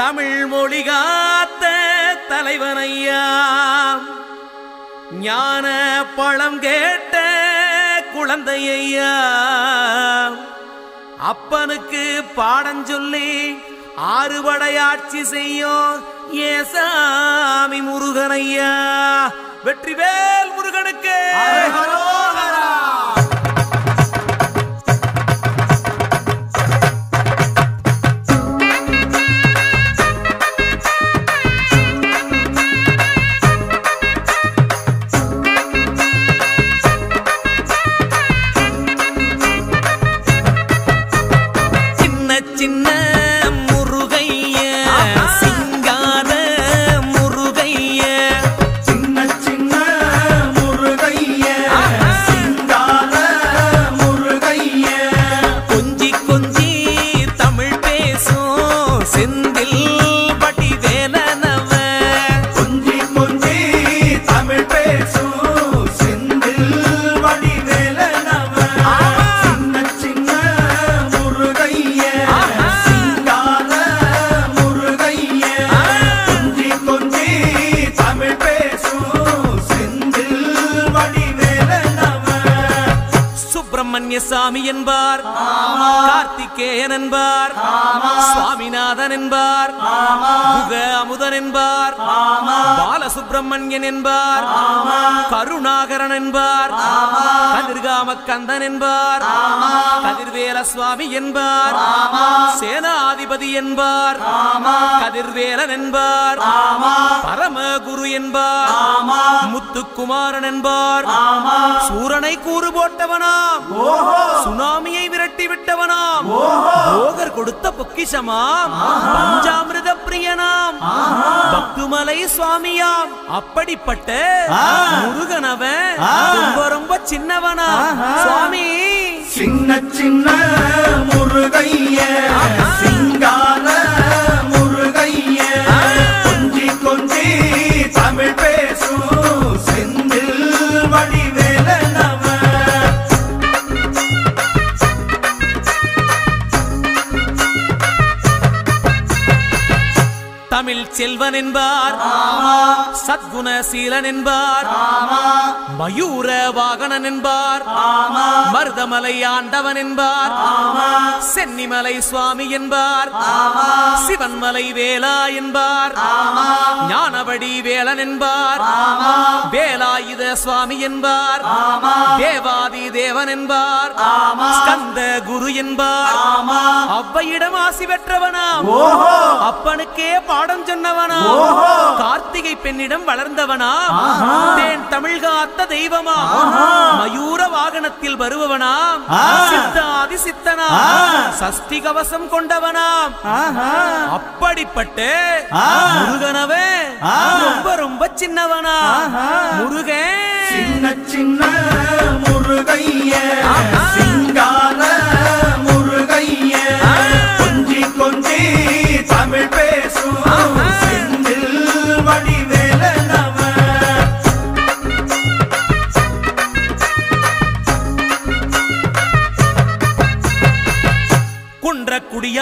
தமிழ் மொழி காத்த தலைவனையா? ஞான பழம் கேட்ட குழந்தையா அப்பனுக்கு பாடம் சொல்லி ஆறுபடையாட்சி செய்யும் ஏசாமி முருகனையா? வெற்றிவேல் முருகனுக்கு! சுவாமி என்பார். கார்த்திகேயன் என்பார். சுவாமிநாதன் என்பார். முக அமுதன் என்பார். பாலசுப்பிரமணியன் என்பார். கருணாகரன் என்பார். கதிர்காம கந்தன் என்பார். கதிர்வேல சுவாமி என்பார். சேனாதிபதி என்பார். கதிர்வேலன் என்பார். பரமகுரு என்பார். முத்து முத்துக்குமாரன் என்பார். சூரனை கூறு போட்டவனாம். சுனாமியை விரட்டி விட்டவனாம். போகர் கொடுத்த பொக்கிஷமாம். பஞ்சாமிரத பிரியனாம் பக்துமலை சுவாமியாம். அப்படிப்பட்ட முருகனவன் ரொம்ப ரொம்ப சின்னவனா சுவாமி. சின்ன சின்ன முருகைய சிங்கார செல்வன் என்பார். சத்குணசீலன் என்பார். மயூர வாகனன் என்பார். மருதமலை ஆண்டவன் என்பார். சென்னிமலை சுவாமி என்பார். சிவன்மலை வேலா என்பார். ஞானவடி வேலன் என்பார். வேலாயுத சுவாமி என்பார். தேவாதி தேவன் என்பார். ஸ்கந்த குரு என்பார். அவ்வையிடம் ஆசி பெற்றவனாம். அப்பனுக்கே பாடம் சொன்னவனா கார்த்திகை பெண்ணிடம் வளர்ந்தவனா? தேன் தமிழ் காத்த தெய்வமா? மயூர வாகனத்தில் வருபவனாம் சித்தாதி சித்தனா? சஷ்டி கவசம் கொண்டவனாம் அப்படிப்பட்ட முருகனவே ரொம்ப ரொம்ப சின்னவனா? முருகன். சின்ன சின்ன முருகைய சிங்கார முருகைய. கொஞ்சி கொஞ்சி தமிழ் பேசும்.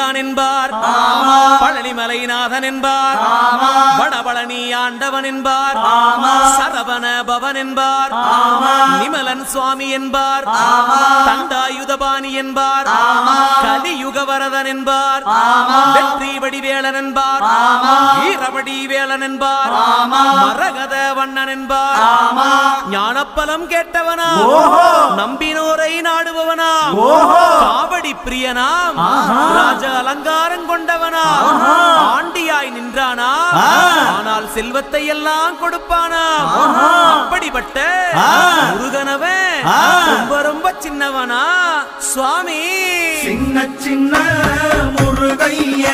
குன்றக்குடியான் என்பார் பழனிமலைநாதன் என்பார் வடபழனி ஆண்டவன் என்பார் சரவண பவன் என்பார் நிமலன் சுவாமி என்பார் தண்டாயுதபாணி என்பார் கலியுக வரதன் என்பார் வெற்றி வடிவேலன் என்பார் வீரவடி வேலன் என்பார் மரகத வண்ணன் என்பார் ஞானப்பலம் கேட்டவனா நம்பினோரை நாடுபவனா காவடி பிரியனாம். ராஜ அலங்காரம் கொண்டவனா ஆண்டியாய் நின்றானா ஆனால் செல்வத்தை எல்லாம் கொடுப்பானா அப்படிப்பட்ட முருகனவன். ரொம்ப ரொம்ப சின்னவனா. சுவாமி. சின்ன சின்ன முருகைய.